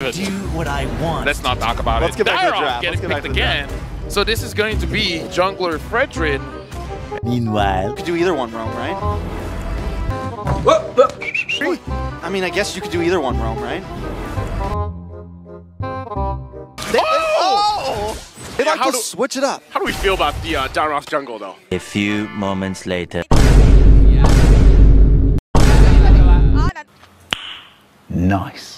do what I want. Let's not talk about it. Let's it. get back to the Dyrroth draft. getting Let's get back picked to the again. So this is going to be jungler Fredrin. Meanwhile, You could do either one, roam, right? I mean, I guess you could do either one, roam, right? They, Oh! they Yeah, like how to do- switch it up. How do we feel about the uh, Dyrroth jungle though? a few moments later. Nice.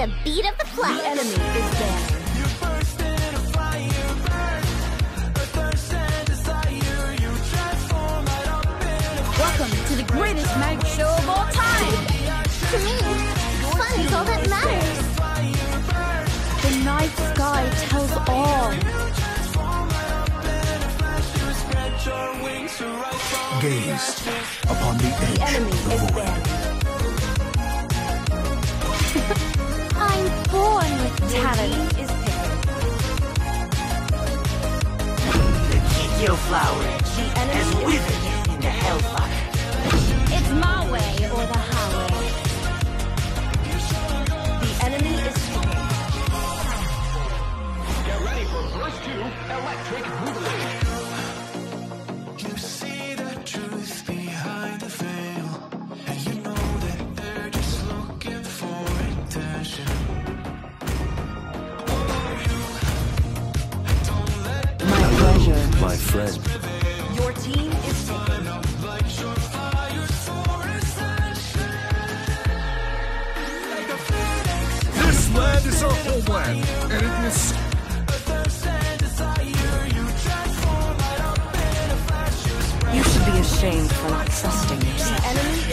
The beat of the The flag. enemy is dead. Welcome to the greatest mag show of all time. To me, fun is all that matters. The night sky tells all. Gaze upon the The edge enemy of the is void. Talent. Is picking. The Kikyo flower The has enemy is withered in the hellfire. It's my way or the highway. Friend, Your team is taken. this land is our homeland, and it will You should be ashamed for not trusting yourself.